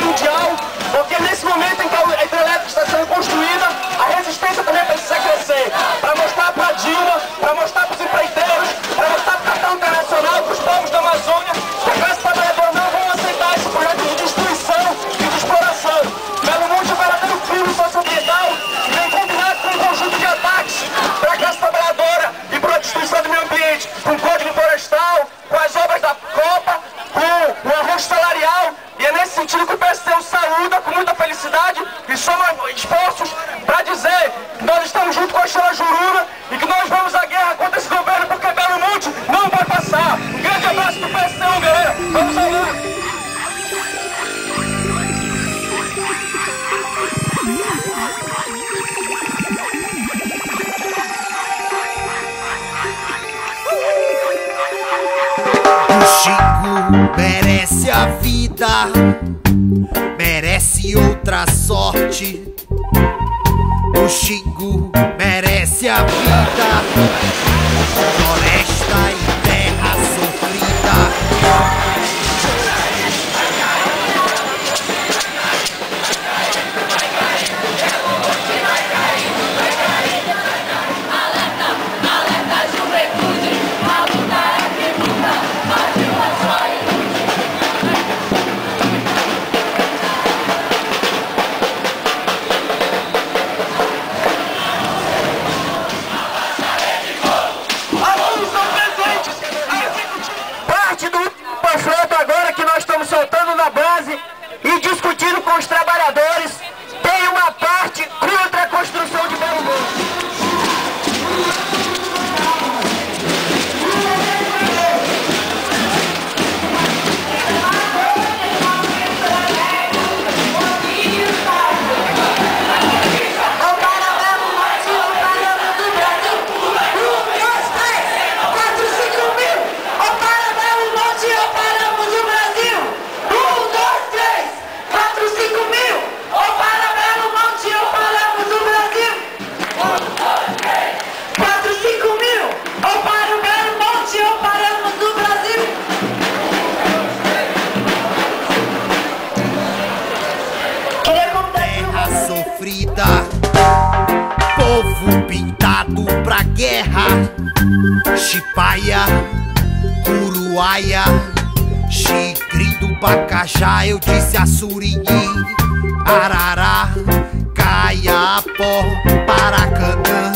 Luciano. esforços para dizer que nós estamos junto com a Estrela Juruna e que nós vamos à guerra contra esse governo. Merece a vida, merece outra sorte. O Xingu merece a vida. frase sofrida. Povo pintado pra guerra. Chipaia, Uruaia, Chicri do Bacajá, eu disse a Assurini, Arará, Caiapó, Paracanã,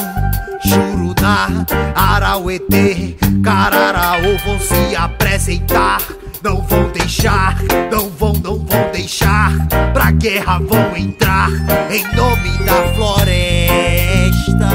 Juruná, Arauetê, Cararaú vão se apresentar, não vão deixar, não guerra vão entrar em nome da floresta.